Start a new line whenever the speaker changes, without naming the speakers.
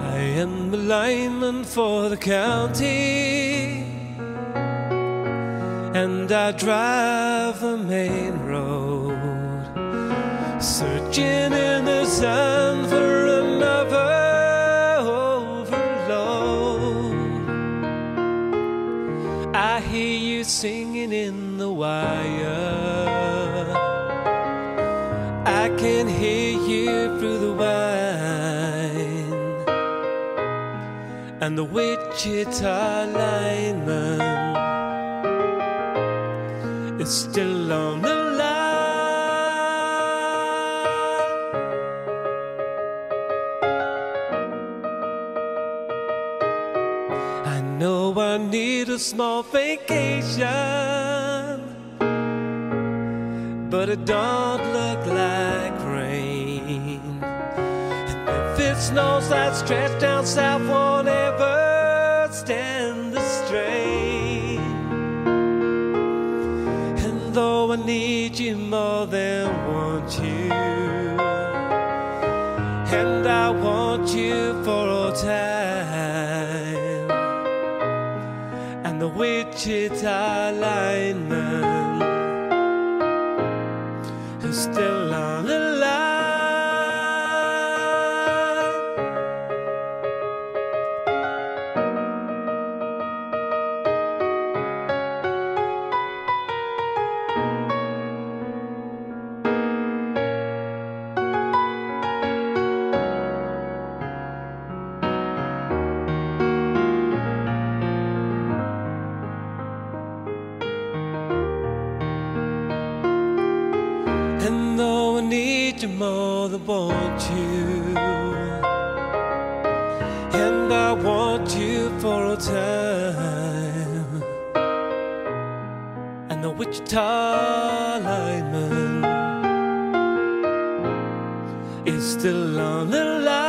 heading for the county, and I drive the main road, searching in the sun for another overload. I hear you singing in the wire. I can hear you through the whine and the Wichita lineman is still on the line. I know I need a small vacation, but it don't look like rain. Snows, that stretch down south won't ever stand the strain. And though I need you more than want you, and I want you for all time, and the Wichita lineman is still on the And though I need you more than want you, and I want you for a time, and the Wichita lineman is still on the line.